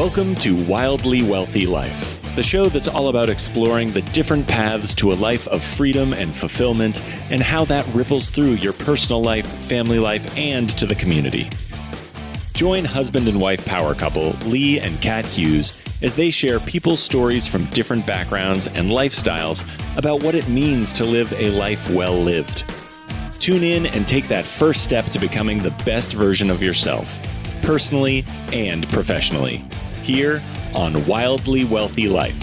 Welcome to Wildly Wealthy Life, the show that's all about exploring the different paths to a life of freedom and fulfillment and how that ripples through your personal life, family life, and to the community. Join husband and wife power couple Lee and Kat Hughes as they share people's stories from different backgrounds and lifestyles about what it means to live a life well lived. Tune in and take that first step to becoming the best version of yourself, personally and professionally here on Wildly Wealthy Life.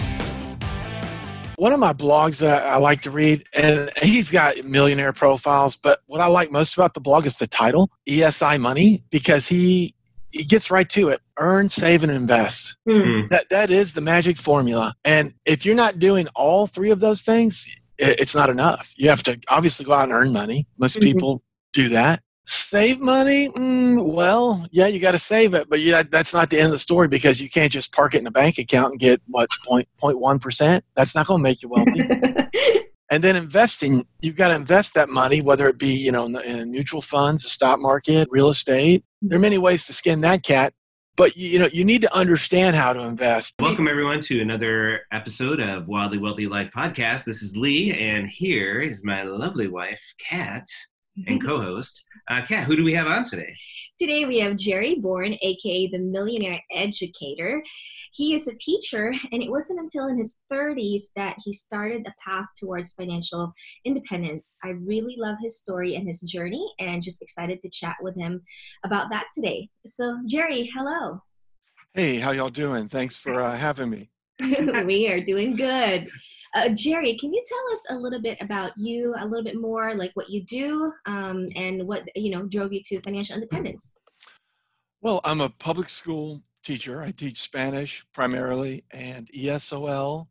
One of my blogs that I like to read, and he's got millionaire profiles, but what I like most about the blog is the title, ESI Money, because he he gets right to it. Earn, save, and invest. Mm. That that is the magic formula. And if you're not doing all three of those things, it's not enough. You have to obviously go out and earn money. Most mm-hmm. people do that. Save money? Mm, well, yeah, you got to save it, but yeah, that's not the end of the story because you can't just park it in a bank account and get what point point one percent. That's not going to make you wealthy. and then investing, you've got to invest that money, whether it be you know in, in mutual funds, the stock market, real estate. There are many ways to skin that cat but you know you need to understand how to invest welcome everyone to another episode of wildly wealthy life podcast this is lee and here is my lovely wife kat and co-host. Uh, Kat, who do we have on today? Today we have Gerry Born, aka the Millionaire Educator. He is a teacher, and it wasn't until in his 30s that he started a path towards financial independence. I really love his story and his journey, and just excited to chat with him about that today. So, Gerry, hello. Hey, how y'all doing? Thanks for uh, having me. we are doing good. Uh, Gerry, can you tell us a little bit about you, a little bit more, like what you do, um, and what you know drove you to financial independence? Well, I'm a public school teacher. I teach Spanish primarily and ESOL,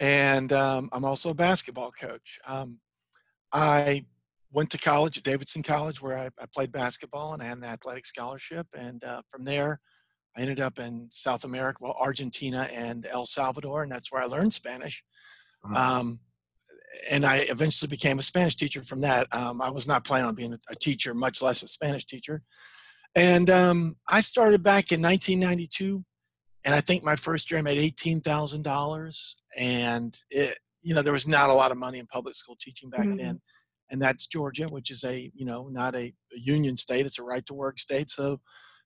and um, I'm also a basketball coach. Um, I went to college at Davidson College where I, I, played basketball and I had an athletic scholarship, and uh, from there. I ended up in South America, well, Argentina and El Salvador, and that's where I learned Spanish. Um, and I eventually became a Spanish teacher from that. Um, I was not planning on being a teacher, much less a Spanish teacher. And um, I started back in 1992, and I think my first year I made $18,000. And it, you know, there was not a lot of money in public school teaching back mm-hmm. then. And that's Georgia, which is a, you know, not a, a union state. It's a right to work state. So,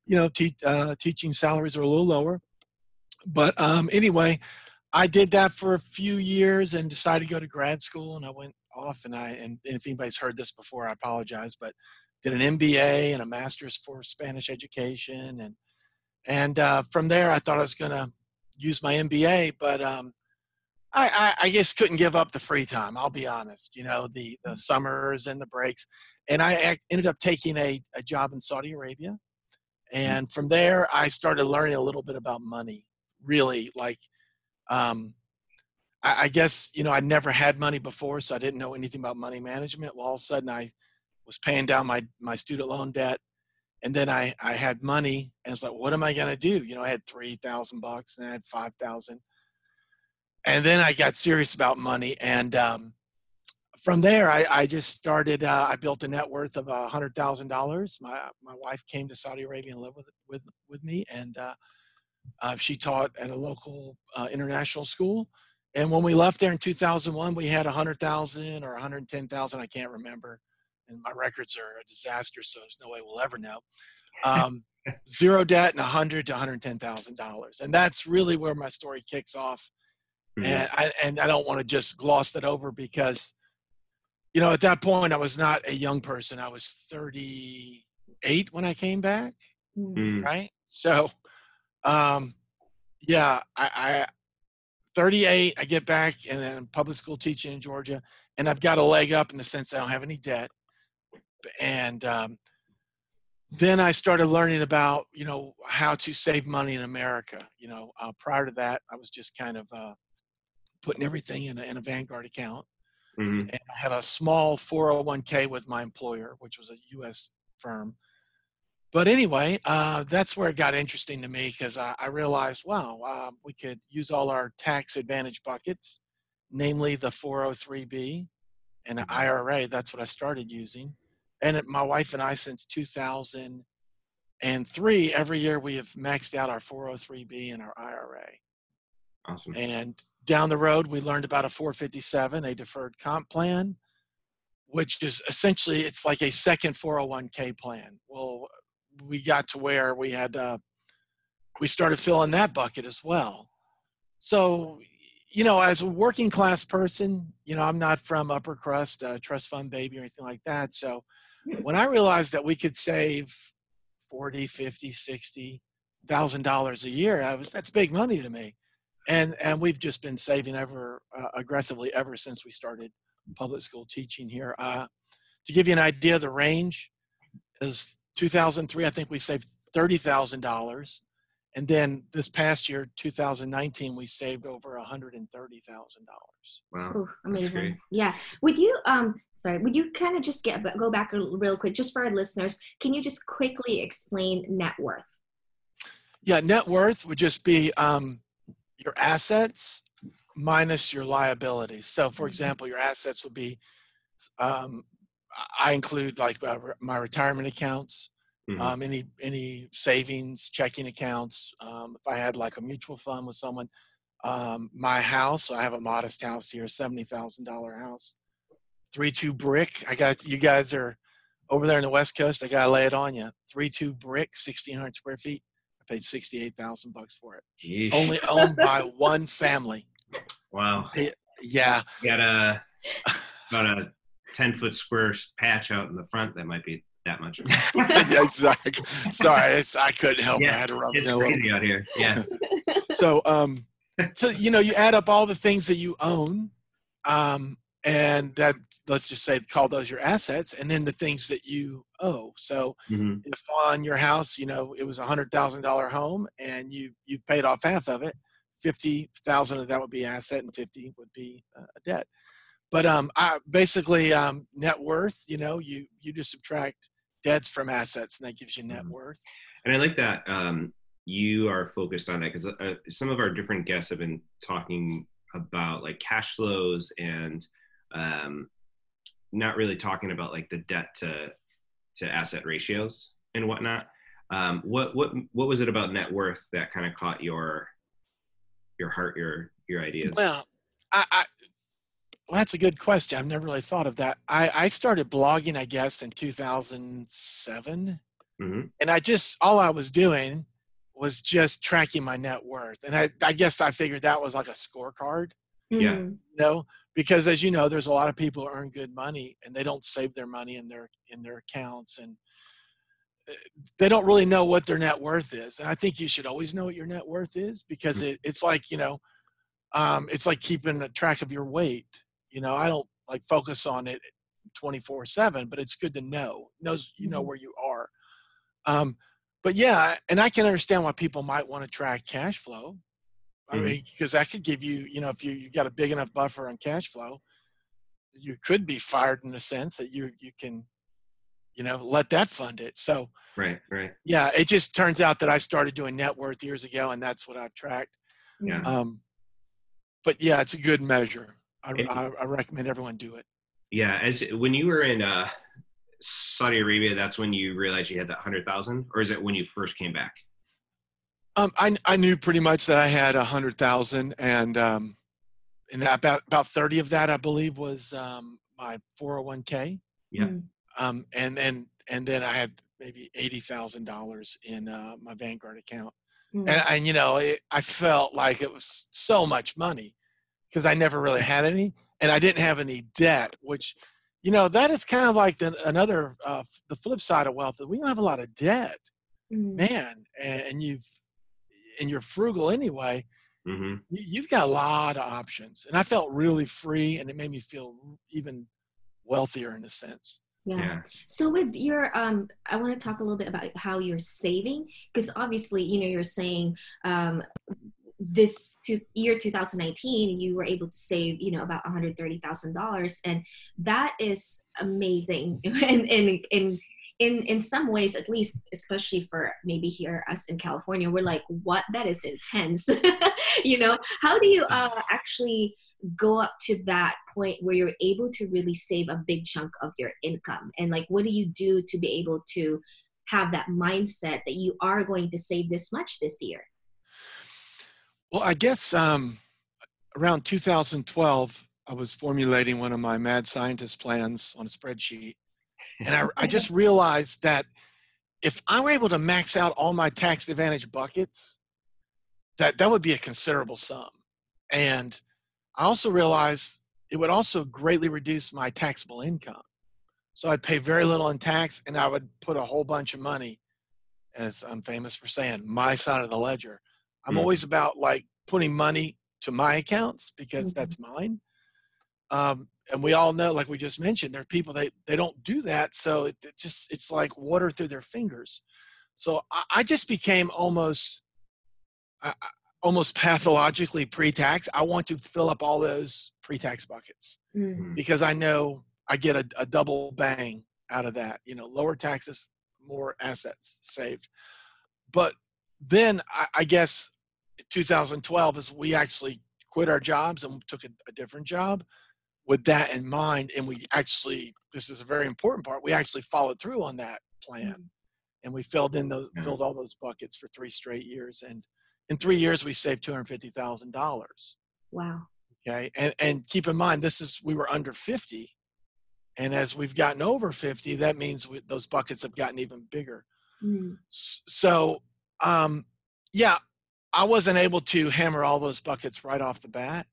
you know, te- uh, teaching salaries are a little lower. But um, anyway, I did that for a few years and decided to go to grad school. And I went off and I, and, if anybody's heard this before, I apologize, but did an MBA and a master's for Spanish education. And, and uh, from there, I thought I was going to use my MBA, but um, I, I, I, just couldn't give up the free time. I'll be honest, you know, the, the summers and the breaks. And I ended up taking a, a job in Saudi Arabia. And from there, I started learning a little bit about money, really like um, I, I, guess you know I never had money before, so I didn't know anything about money management. Well, all of a sudden I was paying down my my student loan debt, and then I I had money, and it's like, what am I gonna do? You know, I had three thousand bucks, and I had five thousand, and then I got serious about money, and um, from there I, I just started. Uh, I built a net worth of a hundred thousand dollars. My my wife came to Saudi Arabia and lived with with with me, and uh, uh, she taught at a local uh, international school. And when we left there in 2001, we had 100,000 or 110,000, I can't remember. And my records are a disaster, so there's no way we'll ever know. Um, zero debt and 100 to 110,000 dollars, and that's really where my story kicks off. Mm-hmm. And I and I don't want to just gloss that over because, you know, at that point I was not a young person. I was 38 when I came back, mm-hmm. right? So um, yeah, I, I 38. I get back and then public school teaching in Georgia, and I've got a leg up in the sense I don't have any debt. And um, then I started learning about you know how to save money in America. You know, uh, prior to that, I was just kind of uh, putting everything in a, in a Vanguard account. Mm-hmm. And I had a small 401k with my employer, which was a U.S. firm but anyway, uh, that's where it got interesting to me because I, I, realized, wow, uh, we could use all our tax advantage buckets, namely the 403b and an IRA. That's what I started using. And it, my wife and I, since 2003, every year we have maxed out our 403b and our IRA. Awesome. And down the road, we learned about a 457, a deferred comp plan, which is essentially it's like a second 401k plan. Well, we got to where we had uh, we started filling that bucket as well. So, you know, as a working class person, you know, I'm not from upper crust, uh, trust fund baby or anything like that. So, when I realized that we could save 40, 50, 60 thousand dollars a year, I was that's big money to me. And and we've just been saving ever uh, aggressively ever since we started public school teaching here. Uh, to give you an idea, of the range is 2003. I think we saved thirty thousand dollars, and then this past year, 2019, we saved over 130 thousand dollars. Wow. Ooh, That's great. amazing. Yeah. Would you um sorry, would you kind of just get go back real quick just for our listeners? Can you just quickly explain net worth? Yeah, net worth would just be um, your assets minus your liabilities. So, for example, your assets would be um, I include like my retirement accounts, Mhm. um, any any savings, checking accounts. Um, if I had like a mutual fund with someone, um, my house. So I have a modest house here, seventy thousand dollar house, three two brick. I got you guys are over there in the West Coast. I gotta lay it on you. Three two brick, sixteen hundred square feet. I paid sixty eight thousand bucks for it. Yeesh. Only owned by one family. Wow. Yeah, You got a about a ten foot square patch out in the front that might be that much. Yeah, exactly. Sorry, I couldn't help it. I had to rub It's in a little. crazy out here. Yeah. So, um, so you know, you add up all the things that you own, um, and that let's just say call those your assets, and then the things that you owe. So, hmm if on your house, you know, it was a hundred thousand dollar home, and you you've paid off half of it, fifty thousand of that would be asset, and fifty would be uh, a debt. But um, I basically um, net worth. You know, you you just subtract debts from assets, and that gives you net Mhm. worth. And I like that um, you are focused on that because uh, some of our different guests have been talking about like cash flows and um, not really talking about like the debt to to asset ratios and whatnot. Um, what what what was it about net worth that kind of caught your your heart, your your ideas? Well, I, I well, that's a good question. I've never really thought of that. I, I started blogging, I guess, in 2007, hmm and I just all I was doing was just tracking my net worth, and I, I guess I figured that was like a scorecard, Yeah. Mm, you know, because as you know, there's a lot of people who earn good money and they don't save their money in their in their accounts, and uh, they don't really know what their net worth is. And I think you should always know what your net worth is because it, it's like you know, um, it's like keeping a track of your weight. You know, I don't like focus on it 24 seven, but it's good to know knows you know Mhm. where you are. Um, but yeah, and I can understand why people might want to track cash flow. I Mhm. mean, because that could give you, you know, if you you got a big enough buffer on cash flow, you could be fired in the sense that you you can, you know, let that fund it. So Right, right. yeah, it just turns out that I started doing net worth years ago, and that's what I've tracked. Yeah. Um, but yeah, it's a good measure. I, It- I, I recommend everyone do it. Yeah, as when you were in uh, Saudi Arabia, that's when you realized you had that hundred thousand, or is it when you first came back? Um, I I knew pretty much that I had a hundred thousand, and um, and about about thirty of that I believe was um my four hundred one k. Yeah. Mm. Um, and and and then I had maybe eighty thousand dollars in uh, my Vanguard account, Mm. and and you know it, I felt like it was so much money because I never really had any, and I didn't have any debt, which. You know that is kind of like the, another uh, the flip side of wealth. that We don't have a lot of debt, Mm. man, and, and you've and you're frugal anyway hmm you- you've got a lot of options and i felt really free and it made me feel even wealthier in a sense Yeah. Yeah. So with your um I want to talk a little bit about how you're saving because obviously, you know, you're saying um this to year 2019 you were able to save you know about $130,000 and that is amazing. And and in in in some ways at least especially for maybe here us in California we're like what? That is intense. You know how do you uh actually go up to that point where you're able to really save a big chunk of your income? And like what do you do to be able to have that mindset that you are going to save this much this year? Well, I guess um, around 2012, I was formulating one of my mad scientist plans on a spreadsheet. And I, I just realized that if I were able to max out all my tax advantage buckets, that that would be a considerable sum. And I also realized it would also greatly reduce my taxable income. So I'd pay very little in tax and I would put a whole bunch of money, as I'm famous for saying, my side of the ledger. I'm mm. always about like putting money to my accounts because mm-hmm. that's mine. Um, and we all know, like we just mentioned, there are people that they don't do that. So it, it just, it's like water through their fingers. So I, I just became almost, I, almost pathologically pre-tax. I want to fill up all those pre-tax buckets mm-hmm. because I know I get a, a, double bang out of that. You know, lower taxes, more assets saved. But then I, I guess 2012 is we actually quit our jobs and took a, a different job with that in mind. And we actually, this is a very important part. We actually followed through on that plan. Mm-hmm. And we filled in those, filled all those buckets for three straight years. And in three years we saved two hundred fifty thousand dollars. Wow. Okay, and and keep in mind this is we were under fifty, and as we've gotten over fifty, that means we, those buckets have gotten even bigger. Mm. So, um, yeah, I wasn't able to hammer all those buckets right off the bat.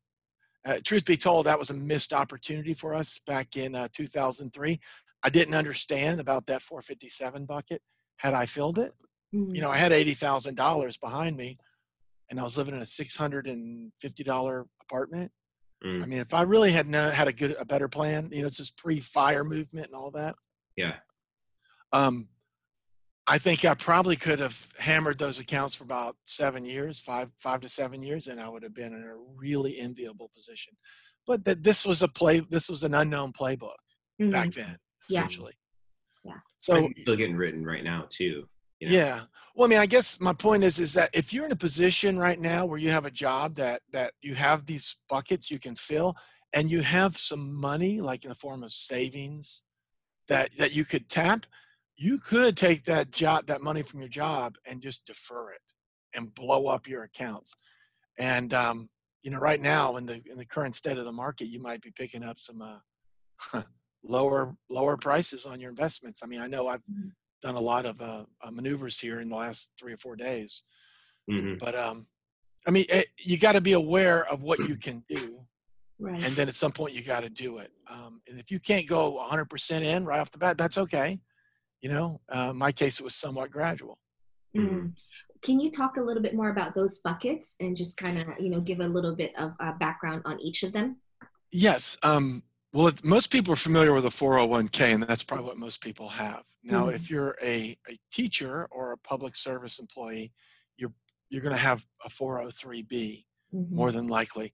Uh, truth be told, that was a missed opportunity for us back in uh, 2003. I didn't understand about that 457 bucket. Had I filled it, mm. you know, I had $80,000 behind me and I was living in a six hundred and fifty dollar apartment. Mm. I mean, if I really had known, had a good, a better plan, you know, it's this pre-fire movement and all that. Yeah. Um, I think I probably could have hammered those accounts for about seven years, five, five to seven years, and I would have been in a really enviable position. But that this was a play, this was an unknown playbook mm-hmm. back then, essentially. Yeah. yeah. So still getting written right now too. You know? Yeah. Well, I mean, I guess my point is, is that if you're in a position right now where you have a job that that you have these buckets you can fill, and you have some money, like in the form of savings, that that you could tap, you could take that job, that money from your job, and just defer it and blow up your accounts. And um, you know, right now in the in the current state of the market, you might be picking up some uh, lower lower prices on your investments. I mean, I know I've mm-hmm done a lot of uh, uh, maneuvers here in the last three or four days. Mm-hmm. But um, I mean, it, you got to be aware of what you can do, right. and then at some point you got to do it. Um, and if you can't go 100% in right off the bat, that's okay. You know, uh, my case it was somewhat gradual. Mm. Can you talk a little bit more about those buckets and just kind of you know give a little bit of uh, background on each of them? Yes. Um, well, it, most people are familiar with a 401k, and that's probably what most people have. Now, mm-hmm. if you're a, a teacher or a public service employee, you're you're going to have a 403b mm-hmm. more than likely,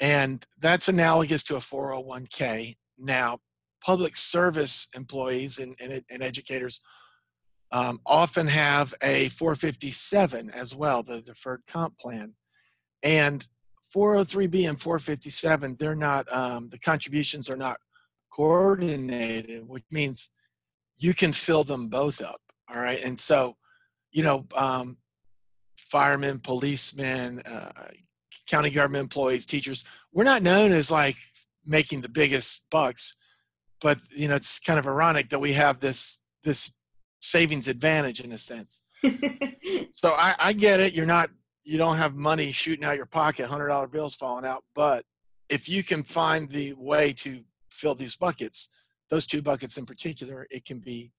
and that's analogous to a 401k. Now, public service employees and, and, and educators um, often have a 457 as well, the deferred comp plan, and 403b and 457 they're not um, the contributions are not coordinated which means you can fill them both up all right? And so you know um, firemen policemen uh, county government employees teachers we're not known as like making the biggest bucks but you know it's kind of ironic that we have this this savings advantage in a sense so I, I get it you're not you don't have money shooting out your pocket, hundred dollar bills falling out. But if you can find the way to fill these buckets, those two buckets in particular, it can be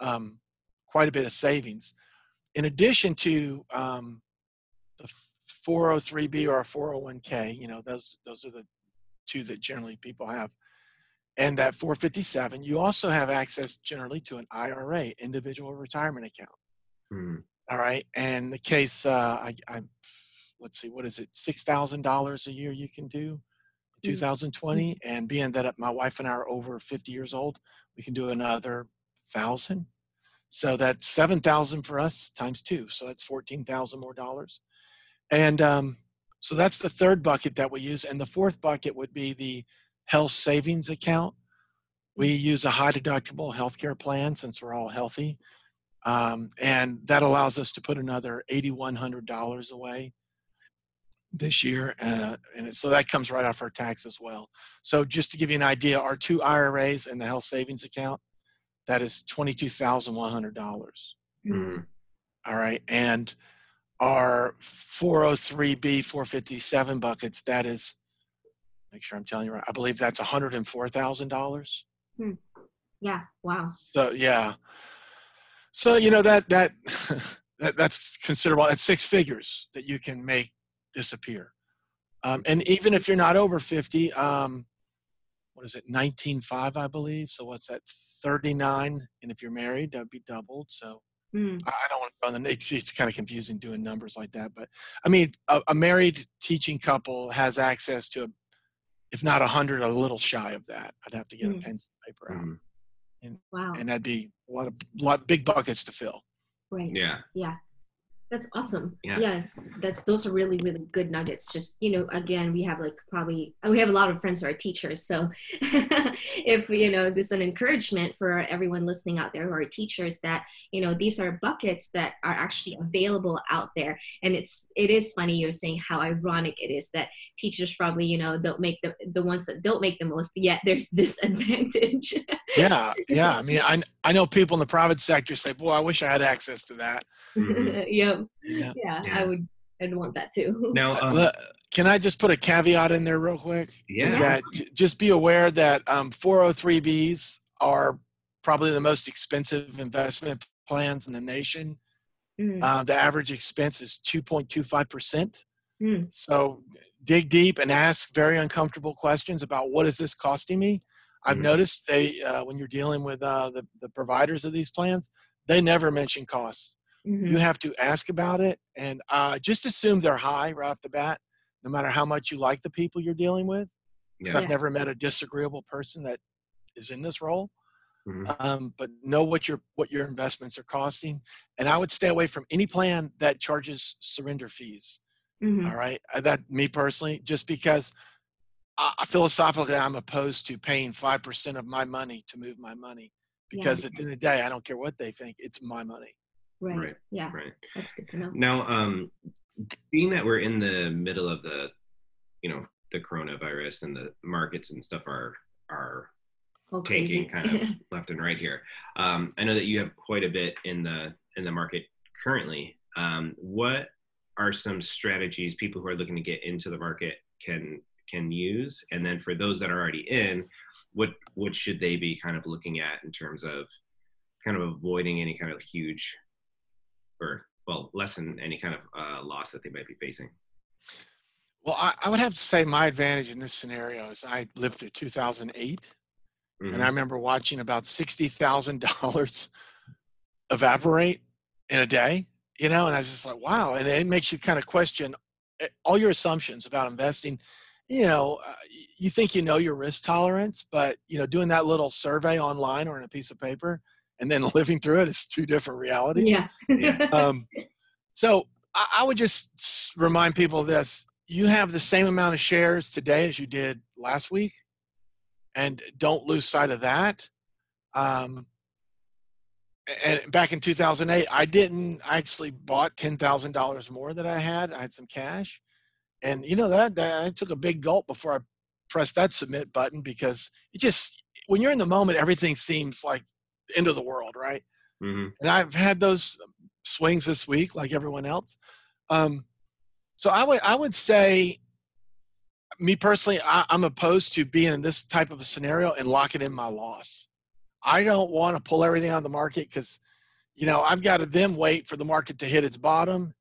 um, quite a bit of savings. In addition to um, the 403b or 401k, you know, those those are the two that generally people have. And that 457, you also have access generally to an IRA, individual retirement account. Hmm. All right. And the case, uh, I, I, let's see, what is it? $6,000 a year you can do in 2020. Mm-hmm. And being that my wife and I are over 50 years old, we can do another thousand. So that's 7,000 for us times two. So that's 14,000 more dollars. And um, so that's the third bucket that we use. And the fourth bucket would be the health savings account. We use a high deductible healthcare plan since we're all healthy. Um, and that allows us to put another $8,100 away this year. Uh, and so that comes right off our tax as well. So just to give you an idea, our two IRAs and the health savings account, that is $22,100. Mhm. All right. And our 403B 457 buckets, that is, make sure I'm telling you right, I believe that's $104,000. Yeah. Wow. So yeah. So you know that that, that that's considerable. That's six figures that you can make disappear. Um, and even if you're not over 50, um, what is it, 19.5, I believe. So what's that, 39? And if you're married, that'd be doubled. So Mm. I I don't want to go on the, it's, it's kind of confusing doing numbers like that. But I mean, a, a married teaching couple has access to, a, if not a hundred, a little shy of that. I'd have to get Mm. a pencil and paper out Mhm. Wow. and that'd be a lot of lot big buckets to fill. Right. Yeah. Yeah. That's awesome. Yeah. Yeah. That's those are really, really good nuggets. Just, you know, again, we have like probably we have a lot of friends who are teachers. So if you know, this is an encouragement for everyone listening out there who are teachers that, you know, these are buckets that are actually available out there. And it's it is funny you're saying how ironic it is that teachers probably, you know, don't make the the ones that don't make the most, yet there's this advantage. Yeah, yeah. I mean, I I know people in the private sector say, "Boy, I wish I had access to that." Mhm. Yep. Yeah. Yeah, Yeah. I would I'd want that too. Now, um, Le- Can I just put a caveat in there real quick? Yeah. That j- just be aware that um, 403bs are probably the most expensive investment plans in the nation. Mm. Uh, the average expense is 2.25 percent. Mm. So dig deep and ask very uncomfortable questions about what is this costing me. I've Mhm. noticed they uh, when you're dealing with uh, the the providers of these plans, they never mention costs. Mhm. You have to ask about it and uh, just assume they're high right off the bat, no matter how much you like the people you're dealing with. Yeah. I've never met a disagreeable person that is in this role. Mhm. Um, but know what your what your investments are costing, and I would stay away from any plan that charges surrender fees. Mhm. All right, Uh, that me personally, just because uh, philosophically I'm opposed to paying five percent of my money to move my money, Yeah. because at the end of the day, I don't care what they think, it's my money. Right. Right. Yeah, Right. that's good to know. Now, um, being that we're in the middle of the, you know, the coronavirus and the markets and stuff are are All taking kind of left and right here. Um, I know that you have quite a bit in the in the market currently. Um, what are some strategies people who are looking to get into the market can can use? And then for those that are already in, what what should they be kind of looking at in terms of kind of avoiding any kind of huge or well lessen any kind of uh, loss that they might be facing? Well, I, I would have to say my advantage in this scenario is I lived through 2008, Mhm. and I remember watching about sixty thousand dollars evaporate in a day. You know, and I was just like, wow, and it makes you kind of question eh, all your assumptions about investing. You know, uh, you think you know your risk tolerance, but you know, doing that little survey online or in a piece of paper, and then living through it is two different realities. yeah. Yeah. um, so I, I would just remind people of this: you have the same amount of shares today as you did last week, and don't lose sight of that. Um, and back in 2008, I didn't. I actually bought ten thousand dollars more than I had. I had some cash, and you know that, that I took a big gulp before I pressed that submit button because it just when you're in the moment, everything seems like the end of the world, right? Mhm. and I've had those swings this week, like everyone else. Um, so I would I would say, me personally, I, I'm opposed to being in this type of a scenario and locking in my loss. I don't want to pull everything on the market because, you know, I've got to then wait for the market to hit its bottom,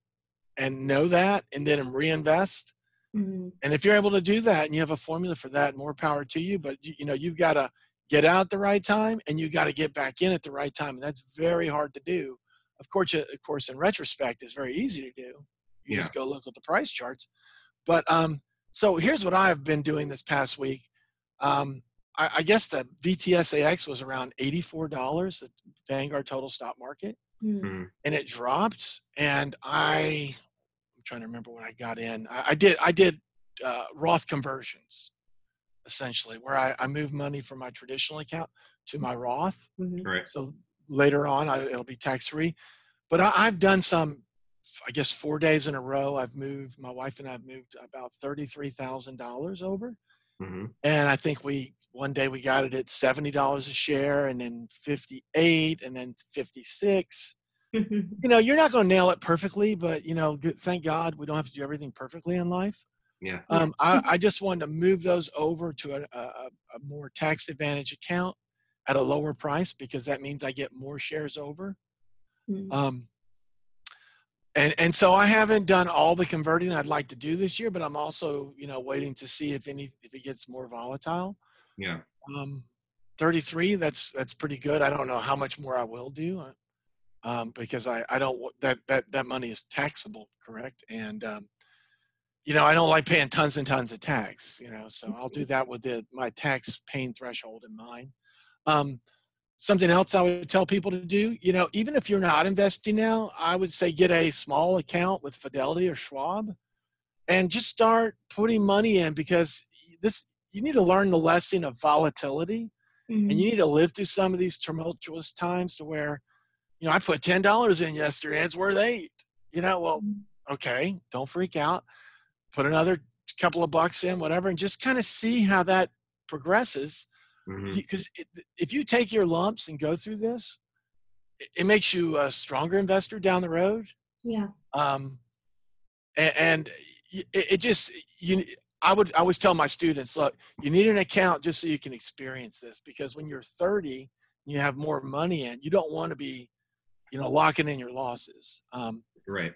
and know that, and then reinvest. Mhm. And if you're able to do that and you have a formula for that, more power to you. But you, you know, you've got to get out at the right time and you got to get back in at the right time. And that's very hard to do. Of course, of course, in retrospect, it's very easy to do. You Yeah. just go look at the price charts. But um, so here's what I've been doing this past week. Um, I, I guess the VTSAX was around $84, the Vanguard Total stock Market Mhm. and it dropped and i i'm trying to remember when i got in i, I did i did uh, roth conversions essentially where I, I moved money from my traditional account to my roth Mhm. Right. so later on, I, it'll be tax free. But I, I've done some, I guess, four days in a row. I've moved. My wife and I've moved about thirty three thousand dollars over, hmm and I think we one day we got it at seventy dollars a share, and then fifty eight, and then fifty six. You know, you're not going to nail it perfectly, but you know, thank God we don't have to do everything perfectly in life. Yeah. Um, I, I just wanted to move those over to a, a, a more tax advantage account at a lower price because that means I get more shares over. Mm. Um, and and so I haven't done all the converting I'd like to do this year, but I'm also you know waiting to see if any if it gets more volatile. Yeah. Um, 33, that's that's pretty good. I don't know how much more I will do, uh, um, because I I don't that that that money is taxable, correct? And um, you know I don't like paying tons and tons of tax, you know, so I'll do that with the my tax paying threshold in mind. Um, something else I would tell people to do, you know, even if you're not investing now, I would say get a small account with Fidelity or Schwab, and just start putting money in because this you need to learn the lesson of volatility Mhm. and you need to live through some of these tumultuous times to where you know i put $10 in yesterday it's worth eight you know well okay don't freak out put another couple of bucks in whatever and just kind of see how that progresses hmm because if you take your lumps and go through this it, it makes you a stronger investor down the road yeah. um, a- and, it, it just you i would i always tell my students look you need an account just so you can experience this because when you're 30 and you have more money in you don't want to be you know locking in your losses um, Right.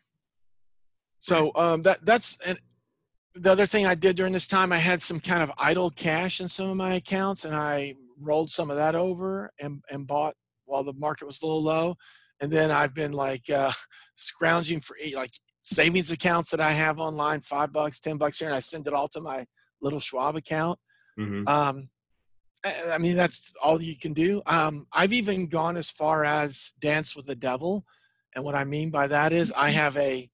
so um, that that's and the other thing I did during this time, I had some kind of idle cash in some of my accounts, and I rolled some of that over and and bought while the market was a little low, and then I've been like uh, scrounging for like savings accounts that I have online, five bucks, ten bucks here, and I send it all to my little Schwab account. hmm Um, I I mean, that's all you can do. Um, I've even gone as far as dance with the devil. And what I mean by that is I have a,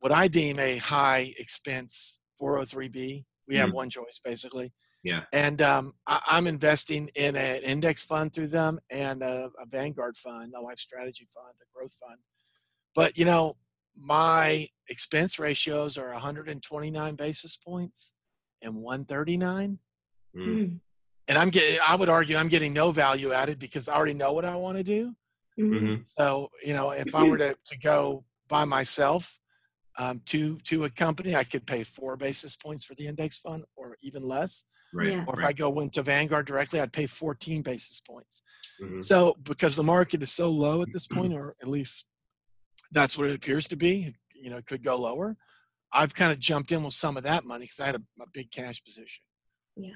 what I deem a high expense 403B. We have Mhm. one choice basically. Yeah. And um, I, I'm investing in an index fund through them and a, a Vanguard fund, a life strategy fund, a growth fund. But, you know, my expense ratios are 129 basis points and 139 mm Mm. and I'm getting, I would argue I'm getting no value added because I already know what I want to do. Mhm. hmm So, you know, if I were to, to go by myself um, to, to a company, I could pay four basis points for the index fund or even less. Right. Yeah. Or if I go into Vanguard directly, I'd pay 14 basis points. Mhm. So, because the market is so low at this point, or at least that's what it appears to be, you know, it could go lower. I've kind of jumped in with some of that money because I had a, a big cash position. Yeah.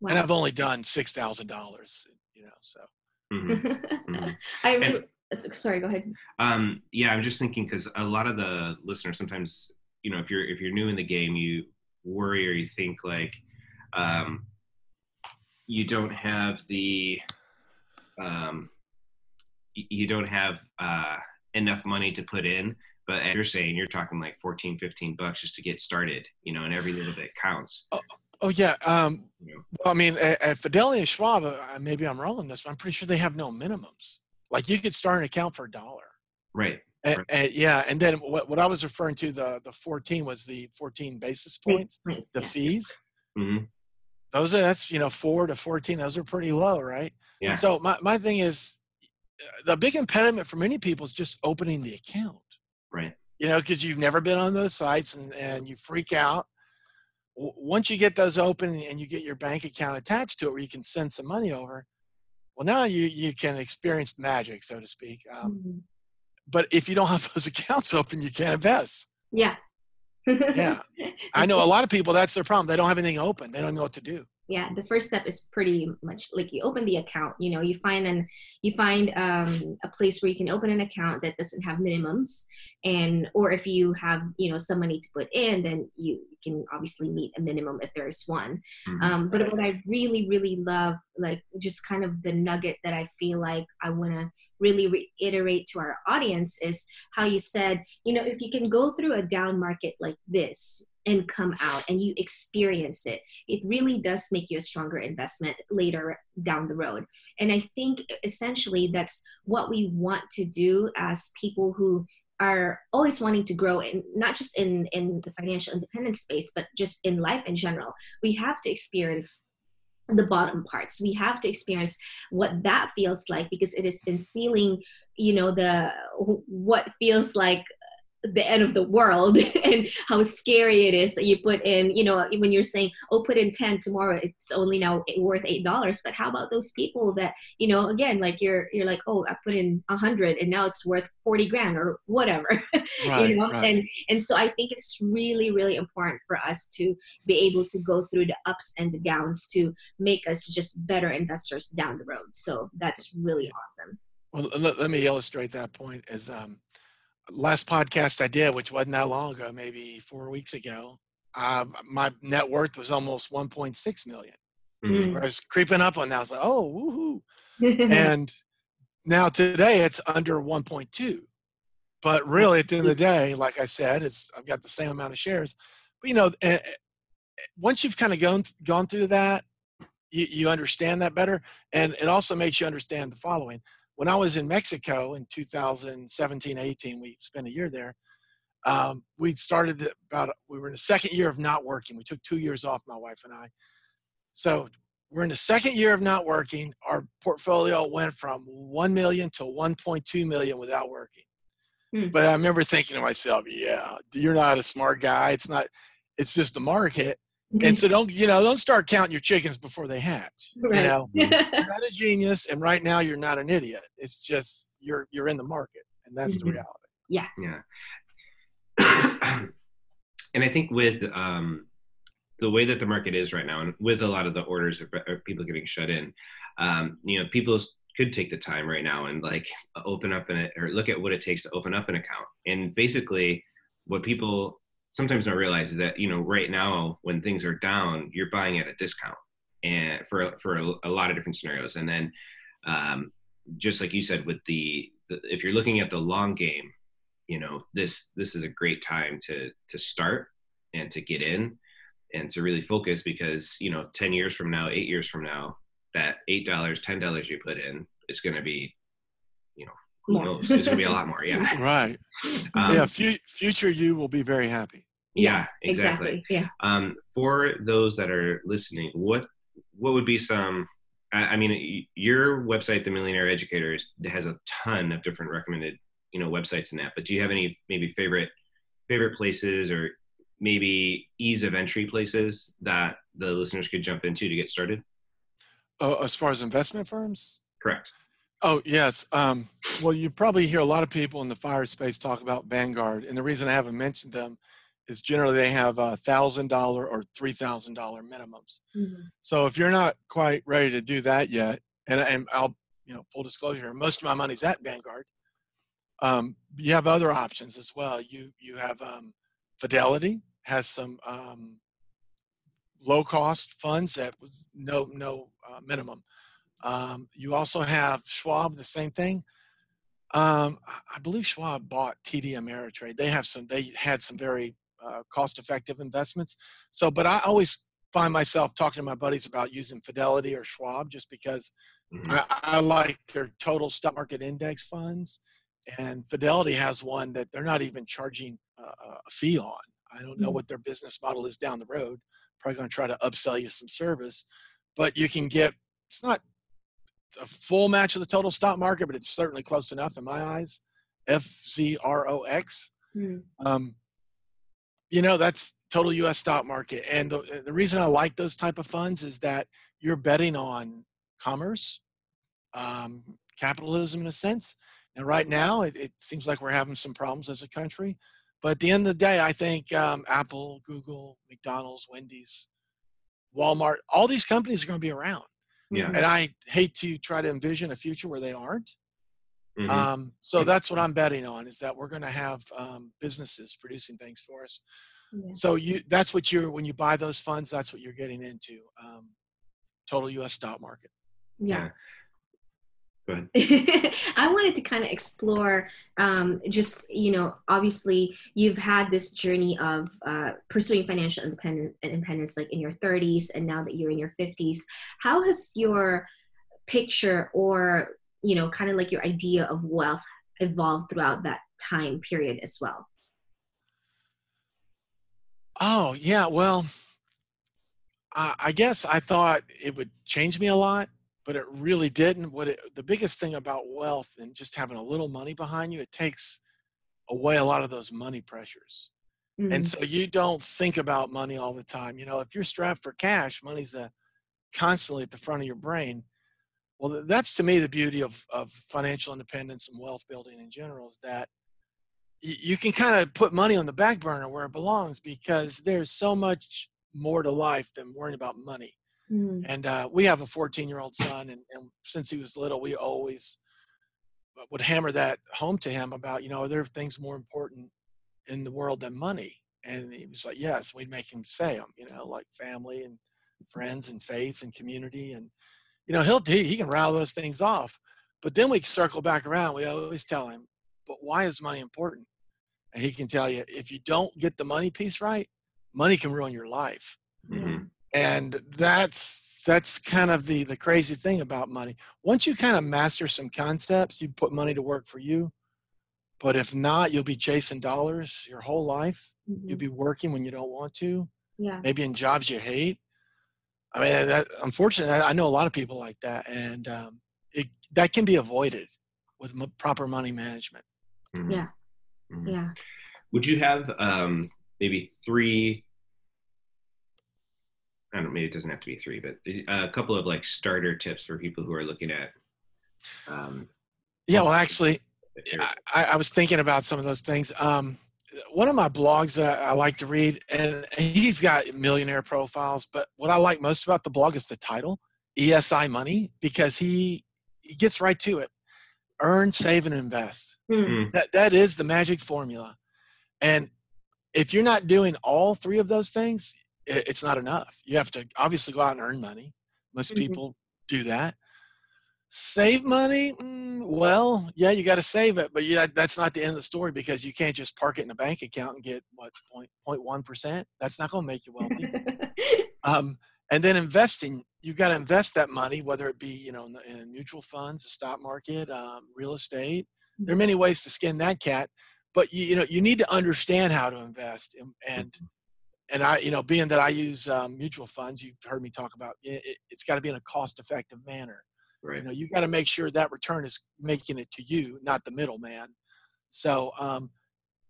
Wow. And I've only done $6,000, you know, so. Mhm. Mhm. I And- really, it's- sorry, go ahead. Um, yeah, I'm just thinking because a lot of the listeners sometimes, you know, if you're if you're new in the game, you worry or you think like um, you don't have the um, you don't have uh, enough money to put in. But as you're saying, you're talking like 14, 15 bucks just to get started, you know, and every little bit counts. Oh yeah. Um, You know? well, I mean, at, at Fidelity and Schwab, uh, maybe I'm wrong on this, but I'm pretty sure they have no minimums. Like you could start an account for a dollar. Right. And, Right. and yeah, and then what, what I was referring to the the 14 was the 14 basis points, the fees. hmm Those are that's you know four to 14. Those are pretty low, right? Yeah. So my my thing is, the big impediment for many people is just opening the account. Right. you know, because you've never been on those sites and, and you freak out. Once you get those open and you get your bank account attached to it where you can send some money over, well, now you, you can experience the magic, so to speak. Um, Mhm. but if you don't have those accounts open, you can't invest. Yeah. Yeah. I know a lot of people, that's their problem. They don't have anything open. They don't know what to do. Yeah the first step is pretty much like you open the account you know you find an you find um, a place where you can open an account that doesn't have minimums and or if you have you know some money to put in then you can obviously meet a minimum if there is one Mhm. um, but what i really really love like just kind of the nugget that i feel like i want to really reiterate to our audience is how you said you know if you can go through a down market like this and come out and you experience it. It really does make you a stronger investment later down the road. And i think essentially that's what we want to do as people who are always wanting to grow in not just in in the financial independence space but just in life in general. We have to experience the bottom parts. We have to experience what that feels like because it is in feeling you know the what feels like the end of the world and how scary it is that you put in you know when you're saying oh put in 10 tomorrow it's only now worth eight dollars. But how about those people that you know again like you're you're like oh i put in a hundred and now it's worth 40 grand or whatever right, you know? right. and and so i think it's really really important for us to be able to go through the ups and the downs to make us just better investors down the road. So that's really awesome. Well let, let me illustrate that point as um last podcast I did, which wasn't that long ago, maybe four weeks ago, uh, my net worth was almost 1.6 million. Mm-hmm. I was creeping up on that. I was like, oh, woohoo. and now today it's under 1.2. But really, at the end of the day, like I said, it's I've got the same amount of shares. But you know, once you've kind of gone gone through that, you, you understand that better, and it also makes you understand the following: when I was in Mexico in 2017, 18, we spent a year there. Um, we started about, we were in the second year of not working. We took two years off, my wife and I. So we're in the second year of not working. Our portfolio went from 1 million to 1.2 million without working. Hmm. But I remember thinking to myself, yeah, you're not a smart guy. It's not, it's just the market. And mm-hmm. so don't, you know, don't start counting your chickens before they hatch. Right. You know, you're not a genius, and right now you're not an idiot. It's just you're you're in the market, and that's mm-hmm. the reality. Yeah. Yeah. and I think with um, the way that the market is right now, and with a lot of the orders of people getting shut in, um, you know, people could take the time right now and like open up an or look at what it takes to open up an account. And basically, what people sometimes don't realize is that you know right now when things are down you're buying at a discount and for for a, a lot of different scenarios. And then um, just like you said with the, the, if you're looking at the long game you know this this is a great time to to start and to get in and to really focus because you know 10 years from now 8 years from now that $8 $10 you put in is going to be you know who more. knows? It's going to be a lot more yeah. Right. Um, yeah f- future you will be very happy yeah, exactly. exactly. Yeah. Um, for those that are listening, what what would be some? I, I mean, your website, The Millionaire Educators, has a ton of different recommended, you know, websites in that. But do you have any maybe favorite favorite places or maybe ease of entry places that the listeners could jump into to get started? Oh, as far as investment firms? Correct. Oh, yes. Um, well, you probably hear a lot of people in the fire space talk about Vanguard. And the reason I haven't mentioned them is generally they have a thousand dollar or three thousand dollar minimums. Mm-hmm. So if you're not quite ready to do that yet, and, and I'll you know full disclosure, most of my money's at Vanguard. Um, you have other options as well. You you have um, Fidelity has some um, low cost funds that was no no uh, minimum. Um, you also have Schwab, the same thing. Um, I believe Schwab bought TD Ameritrade. They have some. They had some very uh, cost-effective investments. So, but I always find myself talking to my buddies about using Fidelity or Schwab just because mm-hmm. I, I, like their total stock market index funds. And Fidelity has one that they're not even charging uh, a fee on. I don't know mm-hmm. what their business model is down the road. Probably going to try to upsell you some service, but you can get it's not a full match of the total stock market, but it's certainly close enough in my eyes. FZROX. Mm-hmm. Um, you know that's total us stock market and the, the reason i like those type of funds is that you're betting on commerce um, capitalism in a sense and right now it, it, seems like we're having some problems as a country but at the end of the day i think um, apple google mcdonald's wendy's walmart all these companies are going to be around yeah. and i hate to try to envision a future where they aren't Mm-hmm. Um, so that's what I'm betting on is that we're going to have um, businesses producing things for us. Yeah. So you that's what you're when you buy those funds, that's what you're getting into. Um, total U.S. stock market. Yeah. I wanted to kind of explore um, just, you know, obviously you've had this journey of uh, pursuing financial independence, independence like in your 30s and now that you're in your 50s. How has your picture or, you know, kind of like your idea of wealth evolved throughout that time period as well? Oh, yeah. Well, I guess I thought it would change me a lot but it really didn't. What it, the biggest thing about wealth and just having a little money behind you, it takes away a lot of those money pressures. Mm-hmm. And so you don't think about money all the time. You know, if you're strapped for cash, money's a, constantly at the front of your brain. Well, that's to me the beauty of, of financial independence and wealth building in general is that you can kind of put money on the back burner where it belongs because there's so much more to life than worrying about money. Mm. And uh, we have a 14 year old son, and, and, since he was little, we always would hammer that home to him about, you know, there are there things more important in the world than money? And he was like, yes. We'd make him say them, you know, like family and friends and faith and community. And, you know, he'll, he, he can rattle those things off. But then we circle back around. We always tell him, but why is money important? And he can tell you, if you don't get the money piece right, money can ruin your life. Mm-hmm and that's that's kind of the the crazy thing about money once you kind of master some concepts you put money to work for you but if not you'll be chasing dollars your whole life mm-hmm. you'll be working when you don't want to yeah maybe in jobs you hate i mean that unfortunately i know a lot of people like that and um, it that can be avoided with m- proper money management mm-hmm. yeah mm-hmm. yeah would you have um, maybe three I don't. know, Maybe it doesn't have to be three, but a couple of like starter tips for people who are looking at. Um, yeah, well, actually, I, I, was thinking about some of those things. Um, one of my blogs that I, I like to read, and he's got millionaire profiles, but what I like most about the blog is the title, ESI Money, because he he gets right to it. Earn, save, and invest. Mm. That that is the magic formula, and if you're not doing all three of those things, it's not enough. You have to obviously go out and earn money. Most mm-hmm. people do that. Save money? Mm, well, yeah, you got to save it, but yeah, that's not the end of the story because you can't just park it in a bank account and get what one percent. That's not going to make you wealthy. um, and then investing, you've got to invest that money, whether it be you know in, in mutual funds, the stock market, um, real estate. There are mm-hmm. many ways to skin that cat, but you, you know you need to understand how to invest and, and mm-hmm and I, you know, being that I use um, mutual funds, you've heard me talk about it, has got to be in a cost-effective manner. Right. You know, you got to make sure that return is making it to you, not the middleman. So um,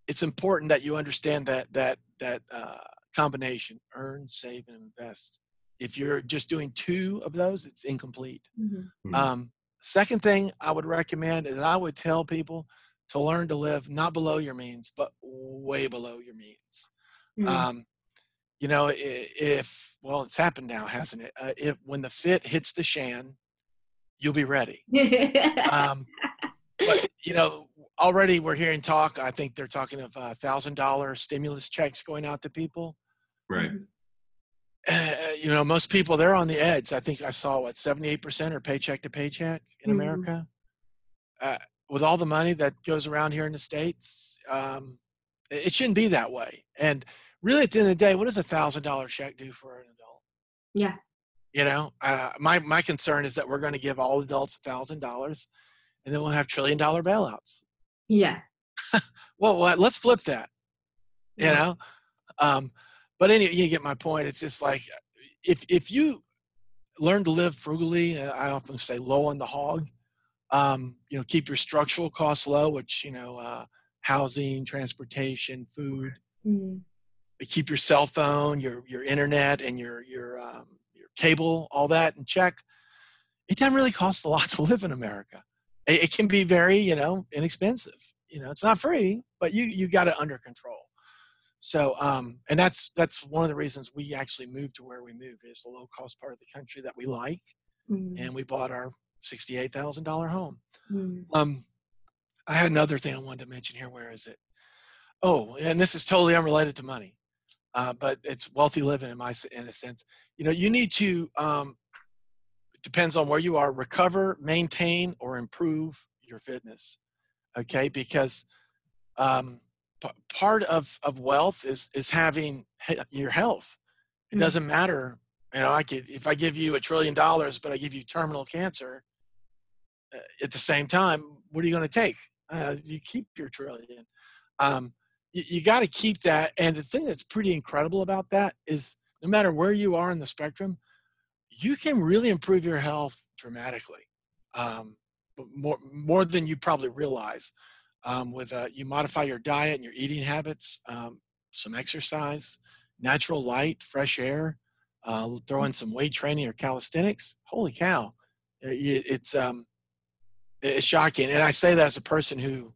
it's important that you understand that that that uh, combination: earn, save, and invest. If you're just doing two of those, it's incomplete. Mm-hmm. Mm-hmm. Um, second thing I would recommend is I would tell people to learn to live not below your means, but way below your means. Mm-hmm. Um, you know, if well, it's happened now, hasn't it? Uh, if when the fit hits the shan, you'll be ready. um, but you know, already we're hearing talk. I think they're talking of a thousand dollar stimulus checks going out to people. Right. Uh, you know, most people they're on the edge. I think I saw what seventy eight percent are paycheck to paycheck in mm-hmm. America. Uh, with all the money that goes around here in the states, um, it shouldn't be that way. And really at the end of the day, what does a thousand dollar check do for an adult? Yeah. You know, uh, my my concern is that we're going to give all adults a thousand dollars, and then we'll have trillion dollar bailouts. Yeah. well, what? Let's flip that. You yeah. know, um, but anyway, you get my point. It's just like if if you learn to live frugally, uh, I often say low on the hog. Um, you know, keep your structural costs low, which you know, uh, housing, transportation, food. Mm-hmm keep your cell phone, your your internet, and your your um, your cable, all that in check. It doesn't really cost a lot to live in America. It, it can be very you know inexpensive. You know, it's not free, but you you got it under control. So, um, and that's that's one of the reasons we actually moved to where we moved. It's a low cost part of the country that we like, mm. and we bought our sixty eight thousand dollar home. Mm. Um, I had another thing I wanted to mention here. Where is it? Oh, and this is totally unrelated to money uh, but it's wealthy living in my in a sense. You know, you need to um, it depends on where you are, recover, maintain, or improve your fitness. Okay, because um, p- part of, of wealth is is having he- your health. It Mm. doesn't matter, you know. I could if I give you a trillion dollars, but I give you terminal cancer uh, at the same time. What are you going to take? Uh, you keep your trillion. Um, you, you got to keep that. And the thing that's pretty incredible about that is, no matter where you are in the spectrum, you can really improve your health dramatically, um, more more than you probably realize. Um, with uh, you modify your diet and your eating habits, um, some exercise, natural light, fresh air, uh, throw in some weight training or calisthenics. Holy cow, it's um, it's shocking. And I say that as a person who,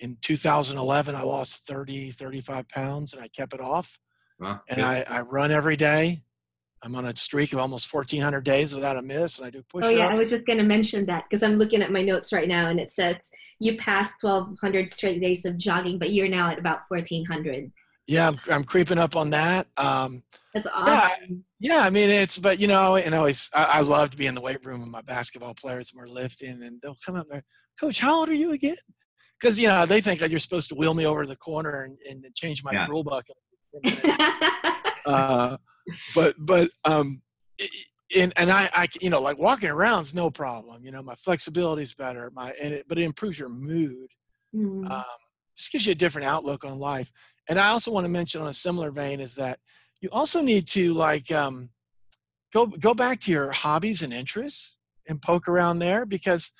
in 2011, I lost 30, 35 pounds, and I kept it off. Wow. And good. I, I run every day. I'm on a streak of almost 1,400 days without a miss, and I do push-ups. Oh yeah, I was just gonna mention that because I'm looking at my notes right now, and it says you passed 1,200 straight days of jogging, but you're now at about 1,400. yeah, I'm, I'm creeping up on that. Um, That's awesome. yeah, I mean it's, but you know, and I always I, I love to be in the weight room with my basketball players and we're lifting, and they'll come up there, Coach, how old are you again? Because you know they think that you're supposed to wheel me over the corner and, and change my Yeah. rule bucket. uh, but but um, i- i- and and I I c- you know like walking around is no problem. You know my flexibility is better. My and it, but it improves your mood. Mm. Um, just gives you a different outlook on life. And I also want to mention on a similar vein is that you also need to like um, go go back to your hobbies and interests and poke around there because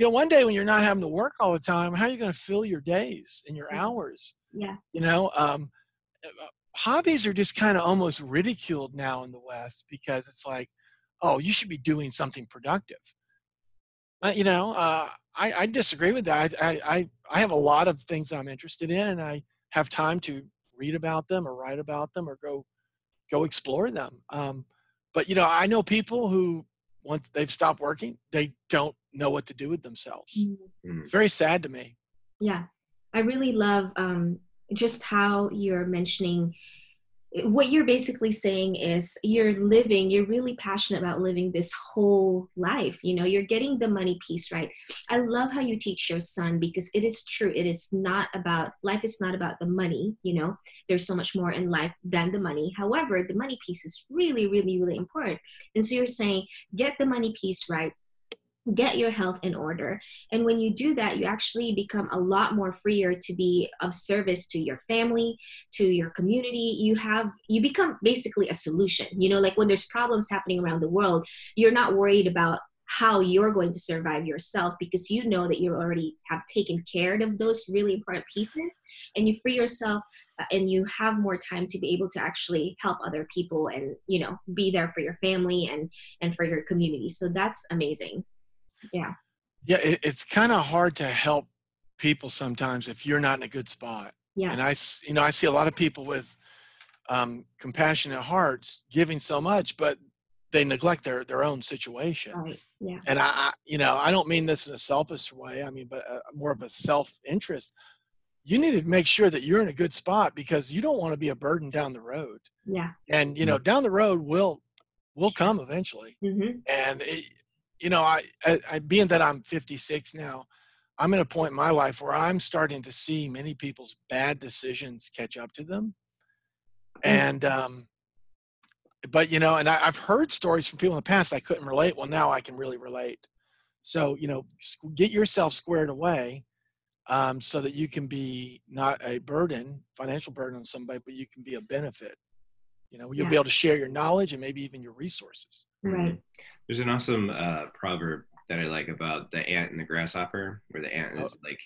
you know one day when you're not having to work all the time, how are you going to fill your days and your hours? yeah. you know um, uh, hobbies are just kind of almost ridiculed now in the west because it's like oh you should be doing something productive uh, you know uh, I, I disagree with that I, I, I, I have a lot of things i'm interested in and i have time to read about them or write about them or go go explore them um, but you know i know people who once they've stopped working they don't know what to do with themselves Mm. Mm. it's very sad to me Yeah, I really love um, just how you're mentioning. What you're basically saying is you're living, you're really passionate about living this whole life. You know, you're getting the money piece right. I love how you teach your son because it is true. It is not about, life is not about the money. You know, there's so much more in life than the money. However, the money piece is really, really, really important. And so you're saying, get the money piece right get your health in order. And when you do that you actually become a lot more freer to be of service to your family to your community. You have you become basically a solution. You know like when there's problems happening around the world you're not worried about how you're going to survive yourself because you know that you already have taken care of those really important pieces and you free yourself uh, and you have more time to be able to actually help other people and you know be there for your family and and for your community. So that's amazing yeah Yeah, it, it's kind of hard to help people sometimes if you're not in a good spot. Yeah. And I, you know, I see a lot of people with um, compassionate hearts giving so much, but they neglect their their own situation. right yeah And I, I, you know, I don't mean this in a selfish way. I mean, but uh, more of a self interest. You need to make sure that you're in a good spot because you don't want to be a burden down the road. yeah And you know, down the road will will come eventually hmm and it, you know I, I I- being that i'm 56 now i'm at a point in my life where i'm starting to see many people's bad decisions catch up to them. And um but you know and I, i've heard stories from people in the past i couldn't relate well now i can really relate. So you know get yourself squared away um, so that you can be not a burden financial burden on somebody but you can be a benefit. You know you'll be able to share your knowledge and maybe even your resources right There's an awesome uh, proverb that I like about the ant and the grasshopper, where the ant is like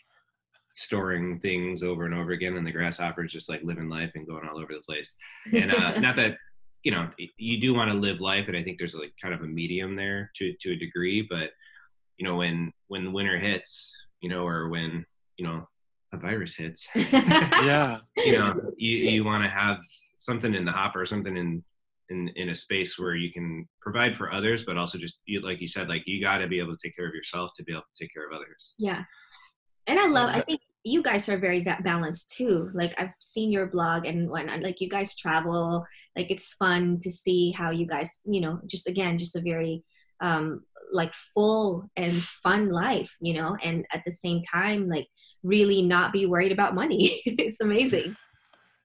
storing things over and over again, and the grasshopper is just like living life and going all over the place. And uh, not that you know you do want to live life, and I think there's like kind of a medium there to to a degree. But you know when when the winter hits, you know, or when you know a virus hits, yeah you know you, you want to have something in the hopper something in in in a space where you can provide for others but also just you, like you said like you got to be able to take care of yourself to be able to take care of others yeah and i love i think you guys are very balanced too like i've seen your blog and whatnot like you guys travel like it's fun to see how you guys you know just again just a very um, like full and fun life, you know, and at the same time, like really not be worried about money. it's amazing.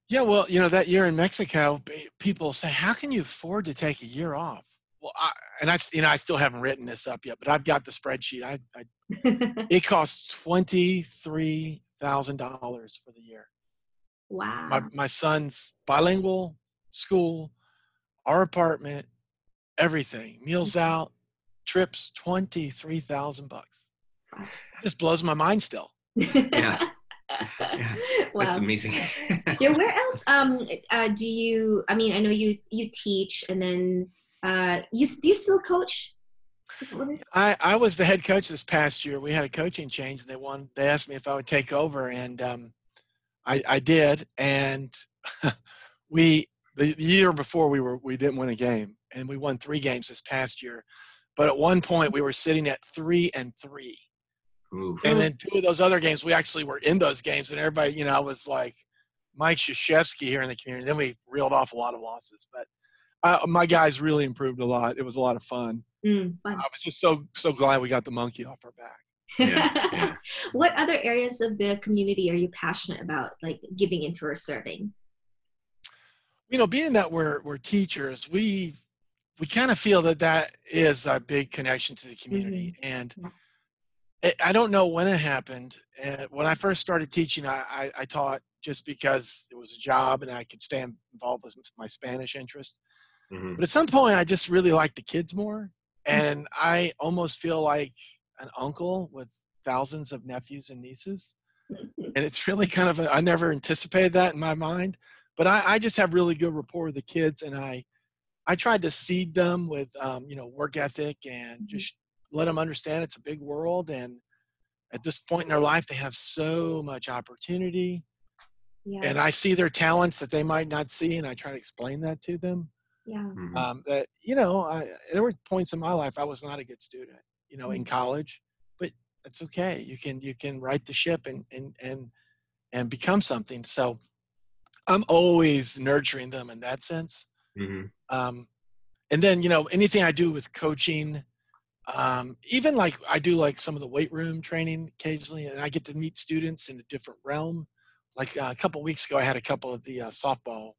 Yeah, well, you know, that year in Mexico, people say, "How can you afford to take a year off?" Well, I, and I, you know, I still haven't written this up yet, but I've got the spreadsheet. I, I it costs twenty three thousand dollars for the year. Wow. My my son's bilingual school, our apartment, everything, meals mm-hmm. out, trips, twenty three thousand bucks. Just blows my mind still. yeah. yeah, wow. that's amazing. yeah, where else um uh, do you? I mean, I know you you teach, and then uh, you do you still coach? I, I was the head coach this past year. We had a coaching change, and they won. They asked me if I would take over, and um, I, I did. And we the year before we were we didn't win a game, and we won three games this past year. But at one point, we were sitting at three and three. Oof. And then two of those other games, we actually were in those games, and everybody, you know, I was like Mike Krzyzewski here in the community. Then we reeled off a lot of losses, but uh, my guys really improved a lot. It was a lot of fun. Mm, fun. I was just so so glad we got the monkey off our back. Yeah, yeah. what other areas of the community are you passionate about, like giving into or serving? You know, being that we're we're teachers, we we kind of feel that that is a big connection to the community, mm-hmm. and yeah. I don't know when it happened. And when I first started teaching, I, I, I taught just because it was a job and I could stay involved with my Spanish interest. Mm-hmm. But at some point, I just really liked the kids more, mm-hmm. and I almost feel like an uncle with thousands of nephews and nieces. And it's really kind of a, I never anticipated that in my mind, but I, I just have really good rapport with the kids, and I I tried to seed them with um, you know work ethic and mm-hmm. just let them understand it's a big world and at this point in their life they have so much opportunity yeah. and i see their talents that they might not see and i try to explain that to them yeah. Mm-hmm. Um, that you know, I, there were points in my life I was not a good student. You know, in mm-hmm. college, but that's okay. You can you can right the ship and and and and become something. So I'm always nurturing them in that sense. Mm-hmm. Um, and then you know anything I do with coaching, um, even like I do like some of the weight room training occasionally, and I get to meet students in a different realm. Like uh, a couple weeks ago, I had a couple of the uh, softball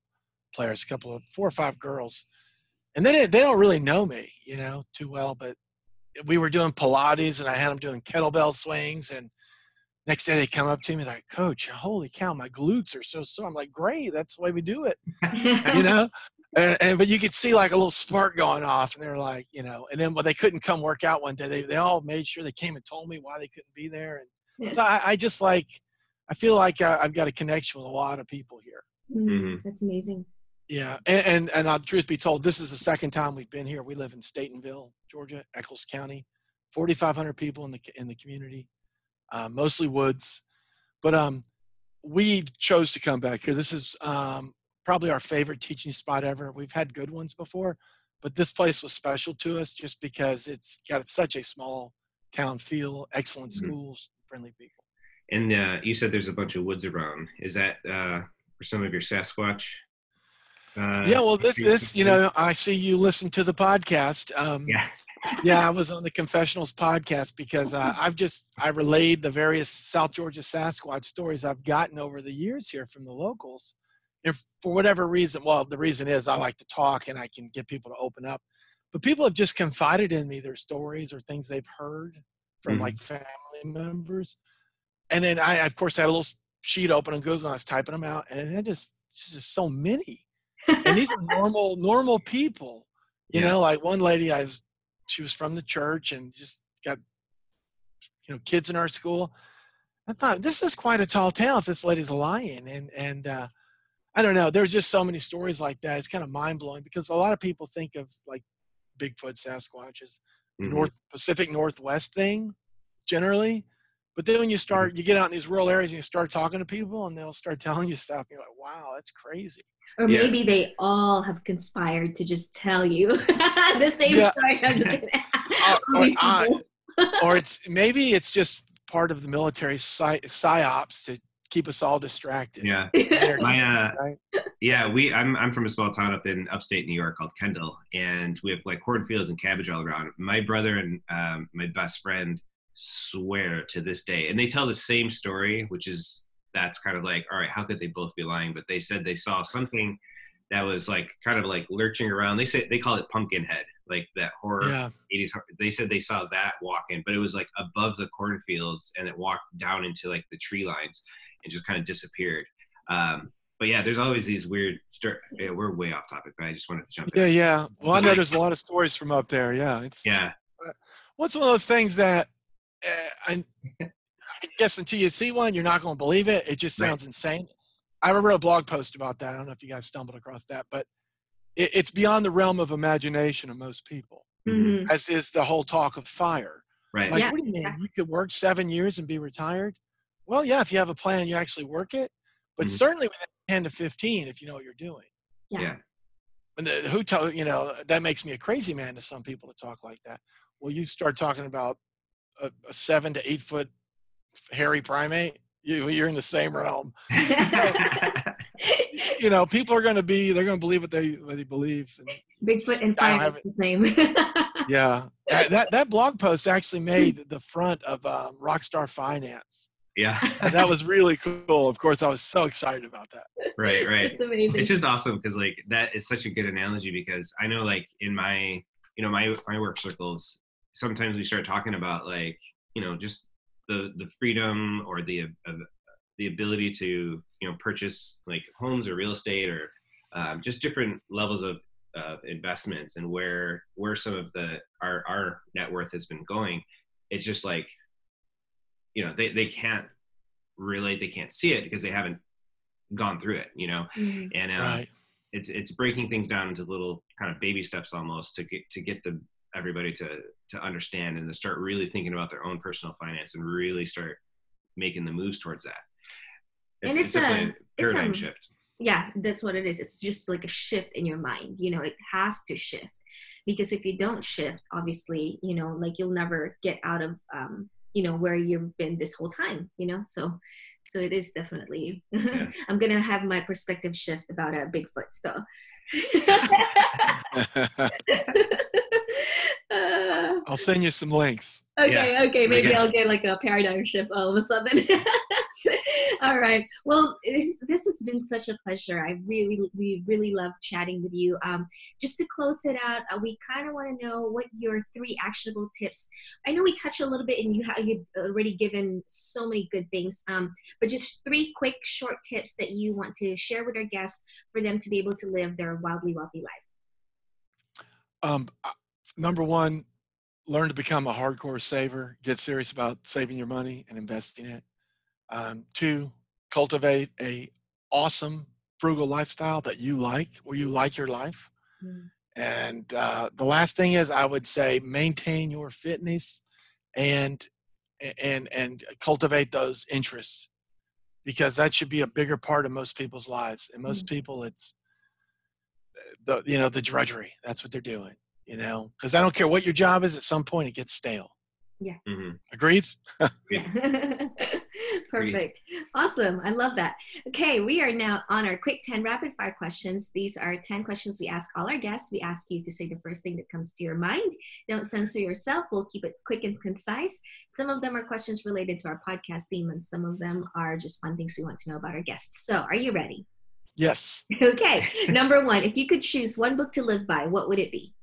players, a couple of four or five girls, and they they don't really know me, you know, too well. But we were doing Pilates, and I had them doing kettlebell swings, and next day they come up to me like, "Coach, holy cow, my glutes are so sore." I'm like, "Great, that's the way we do it," you know. And, and, but you could see like a little spark going off, and they're like, you know. And then when they couldn't come work out one day, they they all made sure they came and told me why they couldn't be there, and yeah. so I, I, just like I feel like I, have got a connection with a lot of people here. Mm-hmm. mm-hmm. That's amazing. Yeah, and and, and uh, truth be told, this is the second time we've been here. We live in Statenville, Georgia, Echols County, 4,500 people in the in the community, uh, mostly woods, but um, we chose to come back here. This is um, probably our favorite teaching spot ever. We've had good ones before, but this place was special to us just because it's got such a small town feel, excellent mm-hmm. schools, friendly people. And uh, you said there's a bunch of woods around. Is that uh, for some of your Sasquatch uh, yeah, well, this this you know, I see you listen to the podcast. Um, yeah, yeah, I was on the Confessionals podcast because uh, I've just I relayed the various South Georgia Sasquatch stories I've gotten over the years here from the locals, and for whatever reason, well, the reason is I like to talk and I can get people to open up, but people have just confided in me their stories or things they've heard from mm-hmm. like family members, and then I of course had a little sheet open on Google and I was typing them out, and it just just so many and these are normal normal people you yeah. know like one lady i was she was from the church and just got you know kids in our school i thought this is quite a tall tale if this lady's lying and and uh i don't know there's just so many stories like that it's kind of mind-blowing because a lot of people think of like bigfoot sasquatch as mm-hmm. north pacific northwest thing generally but then when you start mm-hmm. you get out in these rural areas and you start talking to people and they'll start telling you stuff and you're like wow that's crazy or yeah. maybe they all have conspired to just tell you the same yeah. story. I'm just kidding. or, or, or, it's maybe it's just part of the military psy- psyops to keep us all distracted. Yeah. my uh, right? Yeah, we. I'm I'm from a small town up in upstate New York called Kendall, and we have like cornfields and cabbage all around. My brother and um, my best friend swear to this day, and they tell the same story, which is that's kind of like, all right, how could they both be lying? But they said they saw something that was like kind of like lurching around. They say they call it pumpkin head, like that horror Yeah. 80s. They said they saw that walking, but it was like above the cornfields, and it walked down into like the tree lines and just kind of disappeared. Um, but yeah, there's always these weird. Stir- yeah, we're way off topic, but I just wanted to jump Yeah, in. yeah. Yeah. Well, I know there's a lot of stories from up there. Yeah, it's Yeah, What's one of those things that uh, I, I guess until you see one, you're not going to believe it. It just Right. sounds insane. I remember a blog post about that. I don't know if you guys stumbled across that, but it, it's beyond the realm of imagination of most people. Mhm. Mhm. As is the whole talk of fire. right. Like, Yeah, what do you mean? exactly. You could work seven years and be retired? Well, yeah, if you have a plan, you actually work it. But Mhm. certainly within 10 to 15, if you know what you're doing. Yeah. Yeah. And the, who tell you know that makes me a crazy man to some people to talk like that. Well, you start talking about a, a seven to eight foot hairy primate, you, you're in the same realm. You know, people are going to be they're going to believe what they what they believe. And, Bigfoot and I don't Prime have is the same. yeah, that, that that blog post actually made the front of um, Rockstar Finance. Yeah, And that was really cool. Of course, I was so excited about that. right, right. It's amazing. it's just awesome because like that is such a good analogy because I know like in my you know my my work circles sometimes we start talking about like you know just the the freedom or the uh, the ability to you know purchase like homes or real estate or um, just different levels of uh, investments and where where some of the our our net worth has been going it's just like you know they they can't relate they can't see it because they haven't gone through it you know Mhm. and uh, Right. it's it's breaking things down into little kind of baby steps almost to get to get the everybody to to understand and to start really thinking about their own personal finance and really start making the moves towards that. And it's definitely a- a it's paradigm a- shift. yeah that's what it is it's just like a shift in your mind you know it has to shift because if you don't shift obviously you know like you'll never get out of um you know where you've been this whole time you know so so it is definitely Yeah. i'm gonna have my perspective shift about a bigfoot so Uh, I'll send you some links. Okay, okay, maybe I'll get like a paradigm shift all of a sudden. all right. Well, this, this has been such a pleasure. I really, we really love chatting with you. Um, just to close it out, uh, we kind of want to know what your three actionable tips. I know we touched a little bit, and you have you've already given so many good things. Um, but just three quick, short tips that you want to share with our guests for them to be able to live their wildly wealthy life. Um, uh, number one, learn to become a hardcore saver. Get serious about saving your money and investing it. Um, two, cultivate a awesome frugal lifestyle that you like, where you like your life. Mm. And uh, the last thing is, I would say, maintain your fitness and and and cultivate those interests because that should be a bigger part of most people's lives. And most people, it's the you know the drudgery. That's what they're doing. You know, because I don't care what your job is. At some point, it gets stale. Hmm Agreed. Yeah. Perfect. Awesome. I love that. Okay, we are now on our quick 10 rapid fire questions. These are 10 questions we ask all our guests. We ask you to say the first thing that comes to your mind. Don't censor yourself. We'll keep it quick and concise. Some of them are questions related to our podcast theme, and some of them are just fun things we want to know about our guests. So, are you ready? Yes. Okay. Number one, if you could choose one book to live by, what would it be?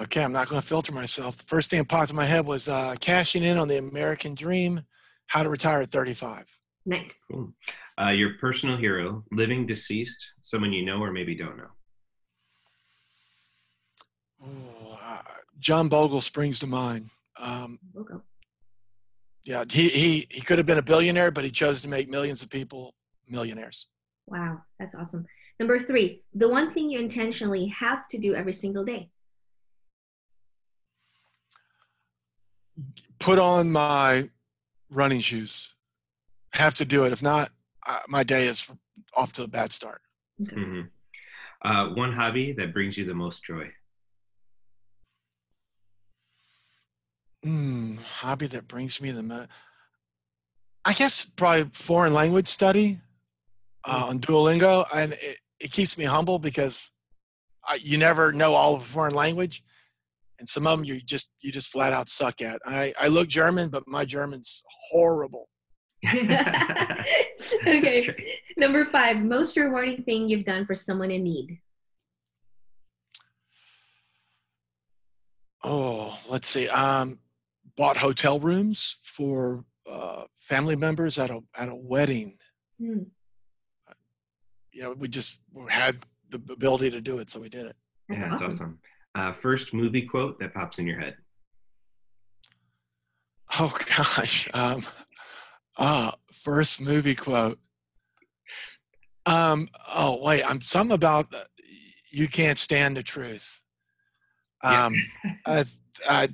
Okay, I'm not going to filter myself. The first thing that popped in my head was uh, cashing in on the American dream, how to retire at 35. Nice. Cool. Uh, your personal hero, living, deceased, someone you know or maybe don't know. Ooh, uh, John Bogle springs to mind. Um, We'll yeah, he, he, he could have been a billionaire, but he chose to make millions of people millionaires. Wow, that's awesome. Number three, the one thing you intentionally have to do every single day. Put on my running shoes. Have to do it. If not, uh, my day is off to a bad start. Okay. hmm Uh, one hobby that brings you the most joy. Hmm, hobby that brings me the most. I guess probably foreign language study. uh, on Duolingo, and it, it keeps me humble because I, you never know all of a foreign language, and some of them you just you just flat out suck at. I I look German, but my German's horrible. okay. Number five, most rewarding thing you've done for someone in need. Oh, let's see. Um, bought hotel rooms for uh, family members at a at a wedding. You know, we just had the ability to do it, so we did it. That's yeah, that's awesome. awesome. Uh, first movie quote that pops in your head. Oh gosh. Um, uh, first movie quote. Um, oh wait, I'm something about you can't stand the truth. Yeah. Um, I, I,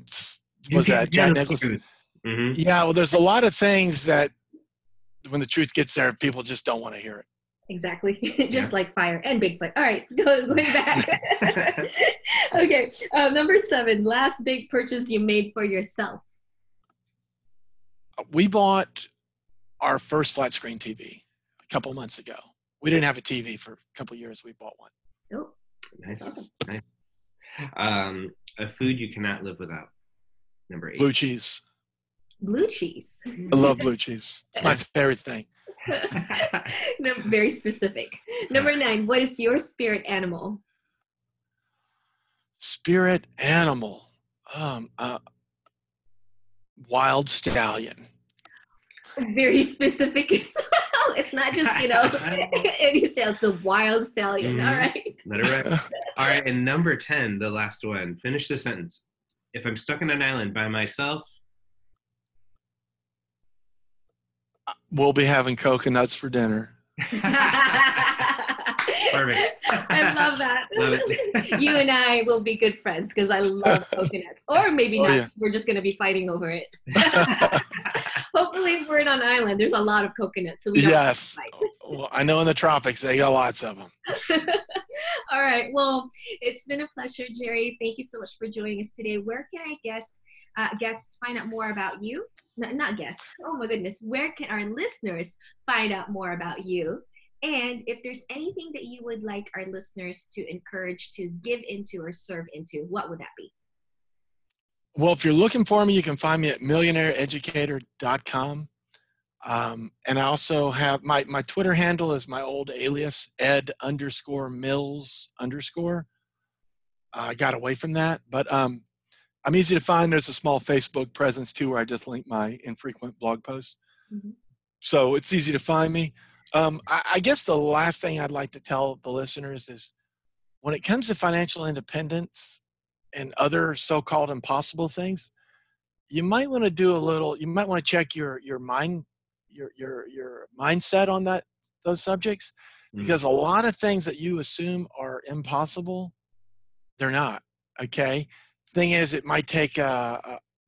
was that Jack Nicholson? hmm Yeah, well, there's a lot of things that when the truth gets there, people just don't want to hear it. Exactly. Just like fire and Bigfoot. All right, go, going back. okay. Uh, number seven, last big purchase you made for yourself. We bought our first flat screen TV a couple months ago. We didn't have a TV for a couple years. We bought one. Oh, Nice. Awesome. nice. Um, a food you cannot live without. Number eight. Blue cheese. blue cheese. I love blue cheese. It's my favorite thing. no, very specific. Number nine, what is your spirit animal? Spirit animal. Um, uh, wild stallion. Very specific as well. It's not just, you know, any style, it's the wild stallion. Mhm. All right. Let it rip. All right, and number 10, the last one. Finish the sentence. If I'm stuck on an island by myself, We'll be having coconuts for dinner. perfect. I love that. Love it. you and I will be good friends because I love coconuts. Or maybe Oh, not. yeah. We're just going to be fighting over it. Hopefully, if we're in an island, there's a lot of coconuts. So we don't have to yes. Oh, well, I know in the tropics they got lots of them. All right. Well, it's been a pleasure, Gerry. Thank you so much for joining us today. Where can I guests uh, guests find out more about you? No, not guests. Oh my goodness. Where can our listeners find out more about you? And if there's anything that you would like our listeners to encourage to give into or serve into, what would that be? Well, if you're looking for me, you can find me at millionaireeducator.com. Um, and I also have my, my Twitter handle is my old alias, ed underscore mills underscore. I got away from that, but um, I'm easy to find. There's a small Facebook presence too where I just link my infrequent blog posts. Mhm. So it's easy to find me. Um, I, I guess the last thing I'd like to tell the listeners is when it comes to financial independence and other so-called impossible things, you might want to do a little. You might want to check your your mind your your your mindset on that those subjects Mm. because a lot of things that you assume are impossible, they're not. Okay. Thing is, it might take a,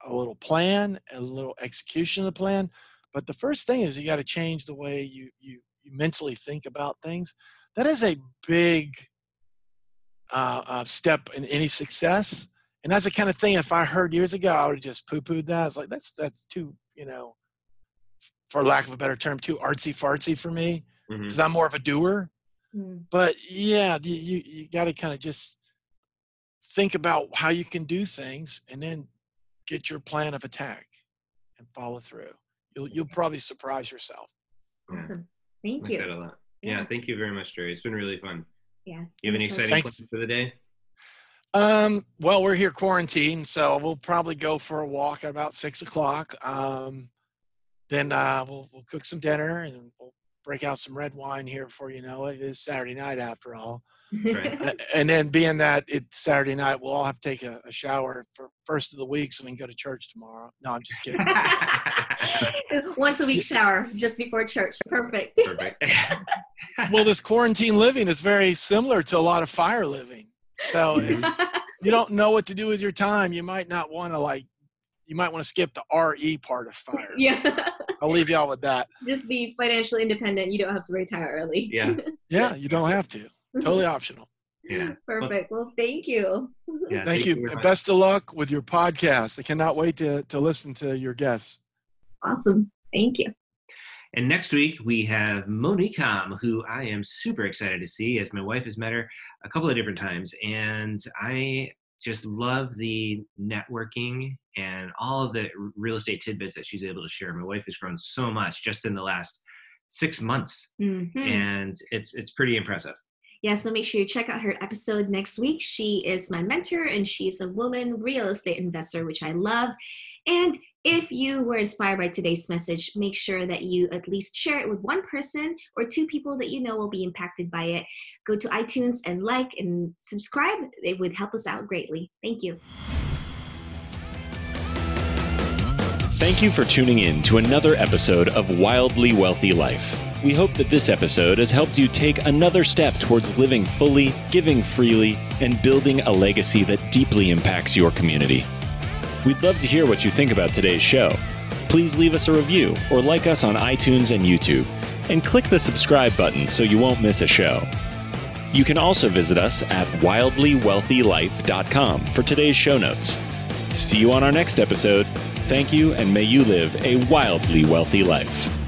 a, a little plan, a little execution of the plan, but the first thing is you got to change the way you you you mentally think about things. That is a big uh, uh, step in any success. And that's the kind of thing if I heard years ago, I would have just poo-pooed that. I was like, that's that's too, you know, for lack of a better term, too artsy fartsy for me because I'm more of a doer. Mm, But yeah, you you, you got to kind of just think about how you can do things and then get your plan of attack and follow through. You'll you'll probably surprise yourself. Awesome. Thank like you. that a lot. Yeah, Yeah. thank you very much, Gerry. It's been really fun. Yeah. it's You have been any exciting Thanks. plans for the day? Um, well, we're here quarantined, so we'll probably go for a walk at about six o'clock. Um, then uh, we'll we'll cook some dinner and we'll break out some red wine here before you know it. It is Saturday night after all. Right. And then being that it's Saturday night, we'll all have to take a, a shower for first of the week so we can go to church tomorrow. No, I'm just kidding. Once a week shower just before church. Perfect. Perfect. well, this quarantine living is very similar to a lot of fire living. So if you don't know what to do with your time, you might not want to like, you might want to skip the RE part of fire. yeah. I'll leave y'all with that. Just be financially independent. You don't have to retire early. yeah, Yeah, you don't have to. Totally optional. yeah. Perfect. Well, thank you. yeah Thank you. very and much. Best of luck with your podcast. I cannot wait to, to listen to your guests. Awesome. Thank you. And next week we have Monique Ham, who I am super excited to see as my wife has met her a couple of different times. And I just love the networking and all of the real estate tidbits that she's able to share. My wife has grown so much just in the last six months. Mm-hmm. And it's it's pretty impressive. Yeah, so make sure you check out her episode next week. She is my mentor and she's a woman real estate investor, which I love. And if you were inspired by today's message, make sure that you at least share it with one person or two people that you know will be impacted by it. Go to iTunes and like and subscribe. It would help us out greatly. Thank you. Thank you for tuning in to another episode of Wildly Wealthy Life. We hope that this episode has helped you take another step towards living fully, giving freely, and building a legacy that deeply impacts your community. We'd love to hear what you think about today's show. Please leave us a review or like us on iTunes and YouTube, and click the subscribe button so you won't miss a show. You can also visit us at wildlywealthylife.com for today's show notes. See you on our next episode. Thank you, and may you live a wildly wealthy life.